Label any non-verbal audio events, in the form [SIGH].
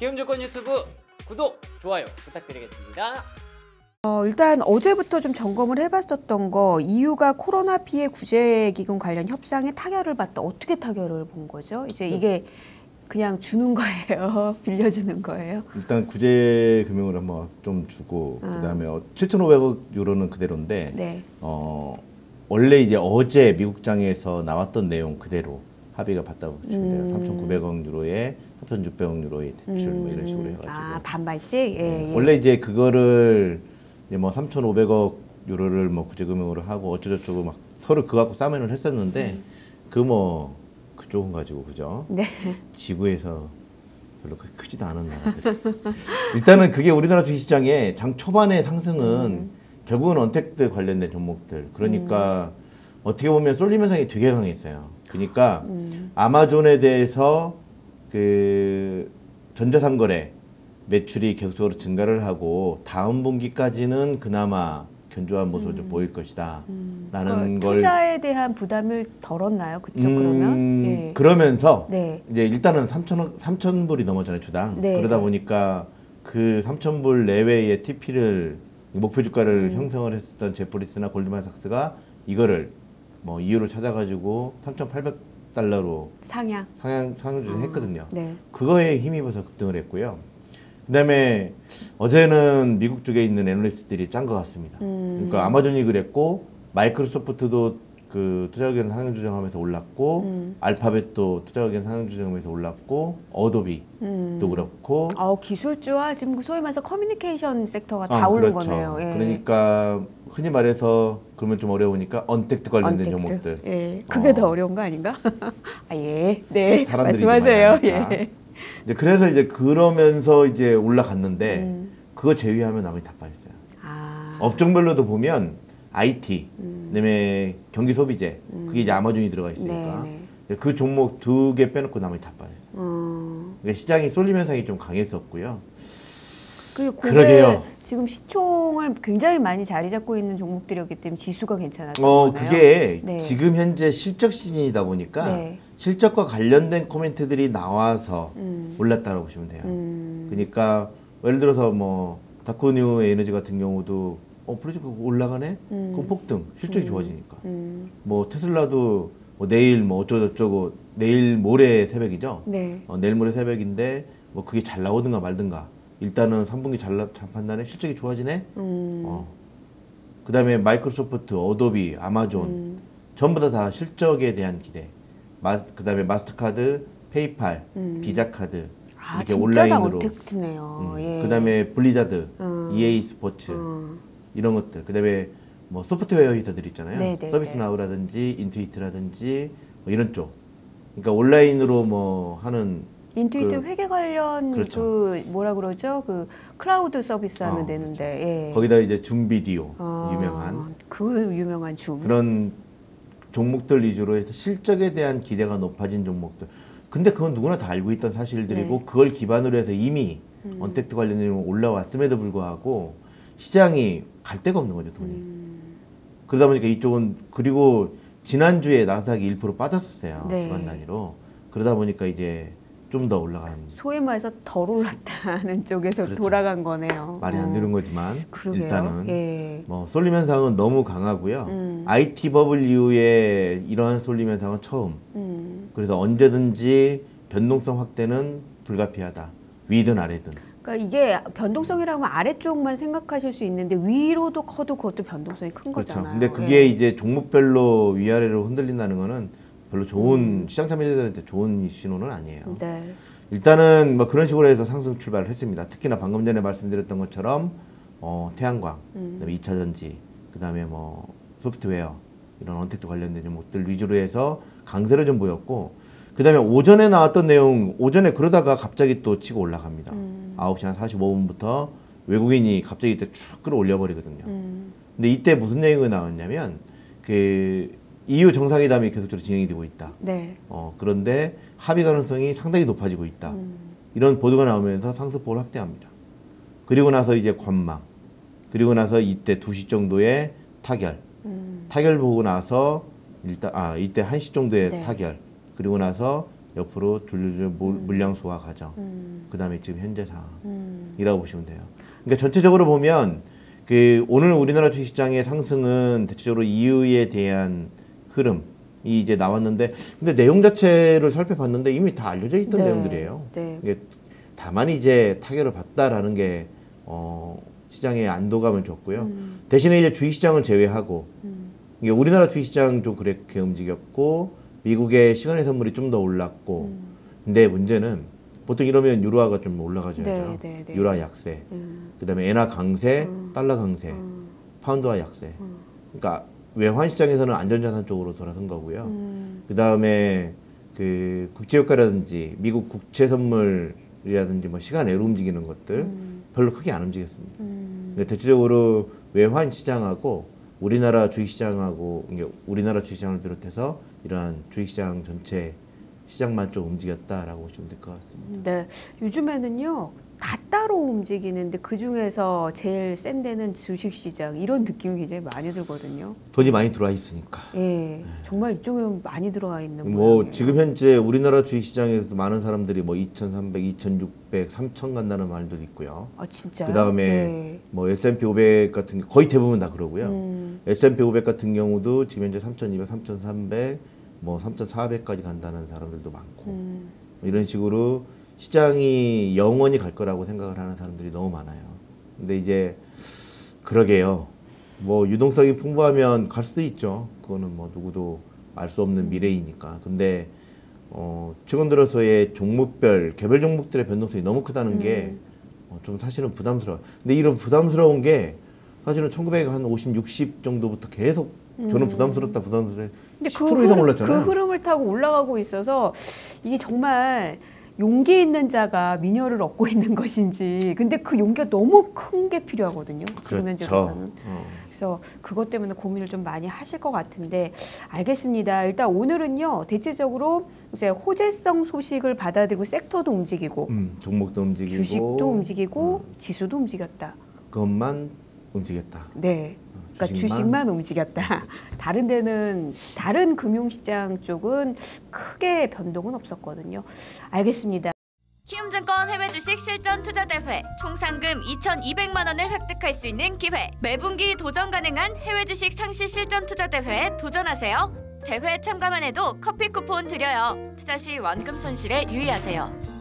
기움조건 유튜브 구독, 좋아요 부탁드리겠습니다. 어, 일단 어제부터 좀 점검을 해봤었던 거 이유가 코로나 피해 구제 기금 관련 협상에 타결을 봤다. 어떻게 타결을 본 거죠? 이제 이게 그냥 주는 거예요, [LAUGHS] 빌려주는 거예요. 일단 구제 금융을 한번 좀 주고 음. 그다음에 어, 7,500억 유로는 그대로인데 네. 어 원래 이제 어제 미국장에서 나왔던 내용 그대로 합의가 봤다고 보시면 돼요. 음. 3,900억 유로에 3,600억 유로의 대출 뭐 이런 식으로 해가지고 아 반반씩. 예, 네. 예. 원래 이제 그거를 이제 뭐 3,500억 유로를 뭐 구제금융으로 하고 어쩌고저쩌고 막 서로 그거 갖고 싸면을 했었는데 그 뭐 그쪽은 가지고 그죠? 네. 지구에서 별로 그렇게 크지도 않은 나라들이 [LAUGHS] 일단은 그게 우리나라 주식시장의 장 초반의 상승은 결국은 언택트 관련된 종목들 그러니까 어떻게 보면 쏠림 현상이 되게 강했어요. 그러니까 아마존에 대해서 그 전자상거래 매출이 계속적으로 증가를 하고 다음 분기까지는 그나마 견조한 모습을 좀 보일 것이다. 라는 그걸 투자에 대한 부담을 덜었나요? 그쵸 음, 그러면? 예. 그러면서 네. 이제 일단은 3천 3천 불이 넘었잖아요 주당. 네. 그러다 보니까 그 3천 불 내외의 TP를 목표 주가를 음. 형성을 했었던 제프리스나 골드만삭스가 이거를 뭐 이유를 찾아가지고 3,800달러로 상향. 상향 상향 조정했거든요. 네. 그거에 힘입어서 급등을 했고요. 그다음에 어제는 미국 쪽에 있는 애널리스트들이 짠 것 같습니다. 음. 그러니까 아마존이 그랬고 마이크로소프트도 그 투자 의견 상향 조정하면서 올랐고 음. 알파벳도 투자 의견 상향 조정하면서 올랐고 어도비도 음. 그렇고 어, 기술주와 지금 그 소위 말해서 커뮤니케이션 섹터가 다 아, 오른 그렇죠. 거네요. 예. 그러니까 흔히 말해서 그러면 좀 어려우니까 언택트 관련된 언택트. 종목들 예. 그게 어. 더 어려운 거 아닌가? [LAUGHS] 아 예. 네. 말씀하세요. 예. 이제 그래서 이제 그러면서 이제 올라갔는데 음. 그거 제외하면 나머지 다 빠졌어요. 아. 업종별로도 보면 IT, 그다음에 경기 소비재, 그게 이제 아마존이 들어가 있으니까 네, 네. 그 종목 두 개 빼놓고 나머지 다 빠졌어요. 어. 그러니까 시장이 쏠림 현상이 좀 강했었고요. 그 그러게요. 지금 시총을 굉장히 많이 자리 잡고 있는 종목들이었기 때문에 지수가 괜찮았던 어, 거네요. 그게 네. 지금 현재 실적 시즌이다 보니까 네. 실적과 관련된 코멘트들이 나와서 음. 올랐다고 보시면 돼요. 음. 그러니까 예를 들어서 뭐 다코뉴 에너지 같은 경우도 어 프로젝트 올라가네? 음. 그럼 폭등 실적이 좋아지니까. 음. 뭐 테슬라도 뭐 내일 뭐 어쩌고저쩌고 내일 모레 새벽이죠. 네. 어, 내일 모레 새벽인데 뭐 그게 잘 나오든가 말든가 일단은 3분기 잘, 나- 잘 판단해 실적이 좋아지네. 음. 어. 그 다음에 마이크로소프트, 어도비, 아마존 음. 전부 다 다 실적에 대한 기대. 마, 그다음에 마스터카드, 페이팔, 음. 비자카드 아, 이렇게 온라인으로. 음, 예. 그 다음에 블리자드, 음. EA 스포츠 어. 이런 것들. 그 다음에 뭐 소프트웨어 회사들 있잖아요. 네, 네, 서비스 네. 나우라든지 인투이트라든지 뭐 이런 쪽. 그러니까 온라인으로 뭐 하는 인투이트 그- 회계 관련 그렇죠. 그 뭐라 그러죠? 그 클라우드 서비스 하는 어, 데는데 예. 거기다 이제 줌비디오 어, 유명한 그 유명한 줌. 그런 종목들 위주로 해서 실적에 대한 기대가 높아진 종목들. 근데 그건 누구나 다 알고 있던 사실들이고 네. 그걸 기반으로 해서 이미 음. 언택트 관련이 올라왔음에도 불구하고 시장이 갈 데가 없는 거죠 돈이. 음. 그러다 보니까 이쪽은 그리고 지난주에 나스닥이 1% 빠졌었어요 네. 주간 단위로. 그러다 보니까 이제 좀 더 올라간 소위 말해서 덜 올랐다는 [LAUGHS] 쪽에서 그렇죠. 돌아간 거네요. 말이 안 어. 되는 거지만 그러게요. 일단은 예. 뭐 쏠림 현상은 너무 강하고요. 음. IT 버블 이후에 이러한 쏠림 현상은 처음. 음. 그래서 언제든지 변동성 확대는 불가피하다. 위든 아래든. 그러니까 이게 변동성이라고 하면 아래쪽만 생각하실 수 있는데 위로도 커도 그것도 변동성이 큰 그렇죠. 거잖아요. 근데 그게 예. 이제 종목별로 위아래로 흔들린다는 거는 별로 좋은 음. 시장 참여자들한테 좋은 신호는 아니에요. 네. 일단은 뭐 그런 식으로 해서 상승 출발을 했습니다. 특히나 방금 전에 말씀드렸던 것처럼 어, 태양광, 음. 그다음에 2차 전지, 그다음에 뭐 소프트웨어 이런 언택트 관련된 종목들 위주로 해서 강세를 좀 보였고 그다음에 오전에 나왔던 내용 오전에 그러다가 갑자기 또 치고 올라갑니다. 음. 9시 한 45분부터 외국인이 갑자기 이때 쭉 끌어올려 버리거든요. 음. 근데 이때 무슨 내용이 나왔냐면 그 EU 정상회담이 계속적으로 진행이 되고 있다. 네. 어, 그런데 합의 가능성이 상당히 높아지고 있다. 음. 이런 보도가 나오면서 상승폭을 확대합니다. 그리고 나서 이제 관망. 그리고 나서 이때 2시 정도에 타결. 음. 타결 보고 나서 일단 아 이때 1시 정도에 네. 타결. 그리고 나서 옆으로 줄줄 물- 물량 소화 과정, 음. 그다음에 지금 현재 음. 상황이라고 보시면 돼요. 그러니까 전체적으로 보면 그 오늘 우리나라 주식시장의 상승은 대체적으로 EU에 대한 흐름이 이제 나왔는데 근데 내용 자체를 살펴봤는데 이미 다 알려져 있던 네. 내용들이에요. 네. 이게 다만 이제 타결을 받다라는 게 어, 시장에 안도감을 줬고요. 음. 대신에 이제 주식 시장을 제외하고 이게 우리나라 주식 시장 좀 그렇게 움직였고 미국의 시간의 선물이 좀 더 올랐고 근데 문제는 보통 이러면 유로화가 좀 올라가줘야죠. 네, 네, 네. 유로화 약세. 음. 그다음에 엔화 강세, 달러 강세, 음. 파운드화 약세. 그러니까 외환 시장에서는 안전자산 쪽으로 돌아선 거고요. 음. 그 다음에 그 국제유가라든지 미국 국채 선물이라든지 뭐 시간 외로 움직이는 것들 별로 크게 안 움직였습니다. 음. 근데 대체적으로 외환 시장하고 우리나라 주식 시장하고 이게 우리나라 주식 시장을 비롯해서 이러한 주식 시장 전체 시장만 좀 움직였다라고 보시면 될 것 같습니다. 네, 요즘에는요 다 따로 움직이는데 그 중에서 제일 센 데는 주식 시장 이런 느낌이 굉장히 많이 들거든요. 돈이 많이 들어와 있으니까. 예, 정말 이쪽에 많이 들어와 있는 네. 뭐 모양이에요. 지금 현재 우리나라 주식 시장에서도 많은 사람들이 뭐 2,300, 2,600, 3,000 간다는 말도 있고요. 아 진짜. 그 다음에 뭐 S&P 500 같은 게 거의 대부분 다 그러고요. 음, S&P 500 같은 경우도 지금 현재 3,200, 3,300, 뭐 3,400까지 간다는 사람들도 많고 음, 이런 식으로 시장이 영원히 갈 거라고 생각을 하는 사람들이 너무 많아요. 근데 이제 그러게요. 뭐 유동성이 풍부하면 갈 수도 있죠. 그거는 뭐 누구도 알 수 없는 미래이니까. 근데 어 최근 들어서의 종목별 개별 종목들의 변동성이 너무 크다는 게 어, 좀 사실은 부담스러워. 근데 이런 부담스러운 게 사실은 1950, 60 정도부터 계속 저는 부담스럽다, 부담스러워. 근데 10% 그, 이상 흐름, 올랐잖아요. 그 흐름을 타고 올라가고 있어서 이게 정말 용기 있는 자가 미녀를 얻고 있는 것인지 근데 그 용기가 너무 큰 게 필요하거든요. 지금 현재로서는. 어. 그래서 그것 때문에 고민을 좀 많이 하실 것 같은데 알겠습니다. 일단 오늘은요 대체적으로 이제 호재성 소식을 받아들이고 섹터도 움직이고 음, 종목도 움직이고 주식도 움직이고 지수도 움직였다. 그것만 움직였다. 네. 그러니까 주식만? 주식만, 움직였다. [LAUGHS] 다른 데는 다른 금융시장 쪽은 크게 변동은 없었거든요. 알겠습니다. 키움증권 해외 주식 실전 투자 대회 총 상금 2,200만 원을 획득할 수 있는 기회. 매분기 도전 가능한 해외 주식 상시 실전 투자 대회에 도전하세요. 대회 참가만 해도 커피 쿠폰 드려요. 투자 시 원금 손실에 유의하세요.